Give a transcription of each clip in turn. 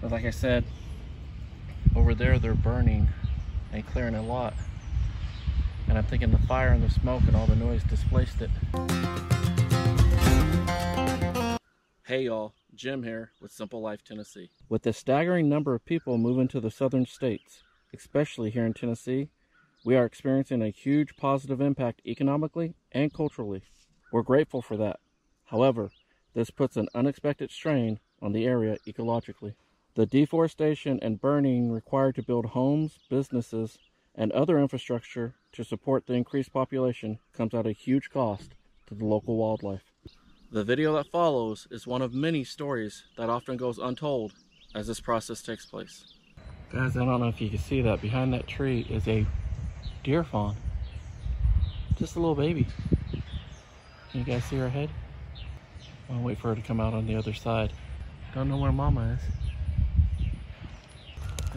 But like I said, over there they're burning and clearing a lot. And I'm thinking the fire and the smoke and all the noise displaced it. Hey y'all, Jim here with Simple Life Tennessee. With the staggering number of people moving to the southern states, especially here in Tennessee, we are experiencing a huge positive impact economically and culturally. We're grateful for that. However, this puts an unexpected strain on the area ecologically. The deforestation and burning required to build homes, businesses, and other infrastructure to support the increased population comes at a huge cost to the local wildlife. The video that follows is one of many stories that often goes untold as this process takes place. Guys, I don't know if you can see that. Behind that tree is a deer fawn. Just a little baby. Can you guys see her head? I'll wait for her to come out on the other side. Don't know where mama is.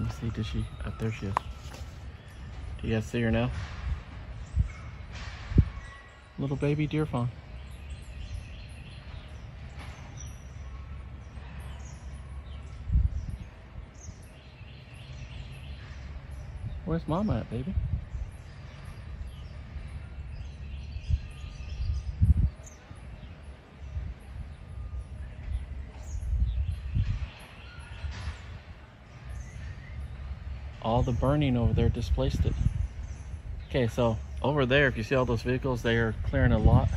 Let me see, does she? Up there she is. Do you guys see her now? Little baby deer fawn. Where's mama at, baby? All the burning over there displaced it. Okay, so over there, if you see all those vehicles, they are clearing a lot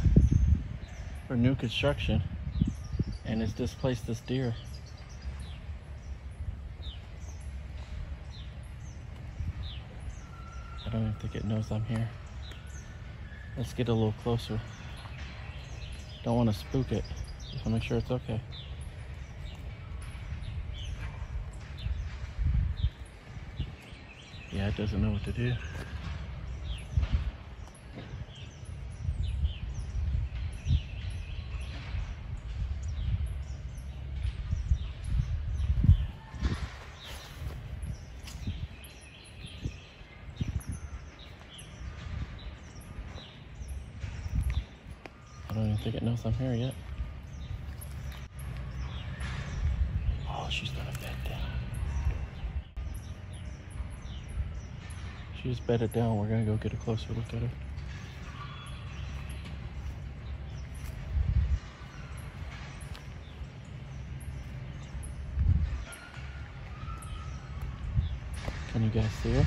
for new construction and it's displaced this deer. I don't even think it knows I'm here. Let's get a little closer. Don't want to spook it. Just want to make sure it's okay. Yeah, it doesn't know what to do. I don't even think it knows I'm here yet. Oh, she's gonna bed down. She just bedded down. We're gonna go get a closer look at her. Can you guys see her?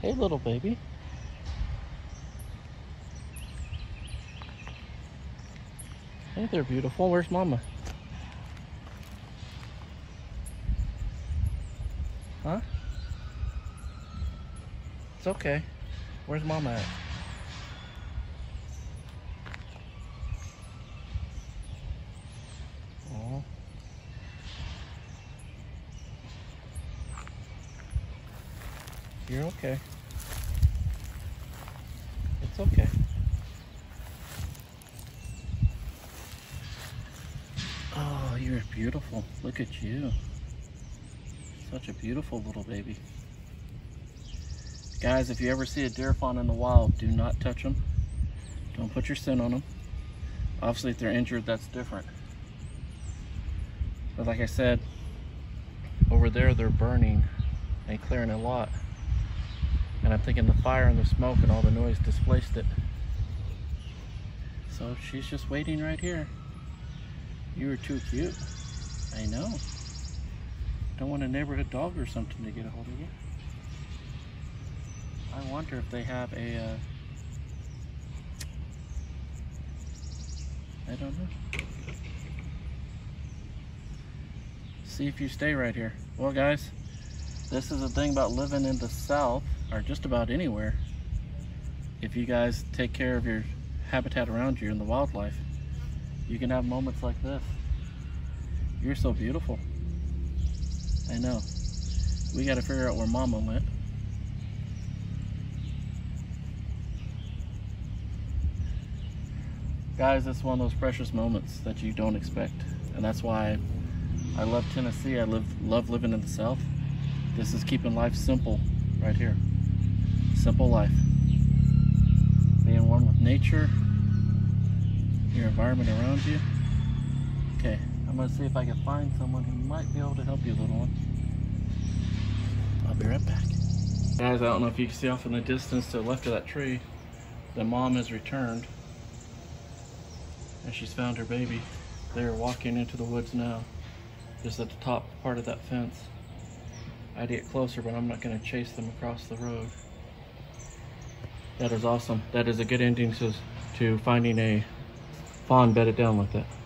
Hey, little baby. Oh, hey there, beautiful. Where's mama? Huh? It's okay. Where's mama at? Oh. You're okay. It's okay. Oh, you're beautiful. Look at you. Such a beautiful little baby. Guys, if you ever see a deer fawn in the wild, do not touch them. Don't put your scent on them. Obviously, if they're injured, that's different. But like I said, over there, they're burning and clearing a lot. And I'm thinking the fire and the smoke and all the noise displaced it. So she's just waiting right here. You were too cute. I know. Don't want a neighborhood dog or something to get a hold of you. I wonder if they have a, uh, I don't know. See if you stay right here. Well guys, this is the thing about living in the South, or just about anywhere. If you guys take care of your habitat around you and the wildlife, you can have moments like this. You're so beautiful. I know. We got to figure out where mama went. Guys, it's one of those precious moments that you don't expect. And that's why I love Tennessee. I live, love living in the South. This is keeping life simple right here. Simple life. Being one with nature, your environment around you. Okay, I'm gonna see if I can find someone who might be able to help you, little one. I'll be right back. Guys, I don't know if you can see off in the distance to the left of that tree, the mom has returned. And she's found her baby. They're walking into the woods now, just at the top part of that fence. I'd get closer, but I'm not gonna chase them across the road. That is awesome. That is a good ending to, to finding a fawn bedded down like that.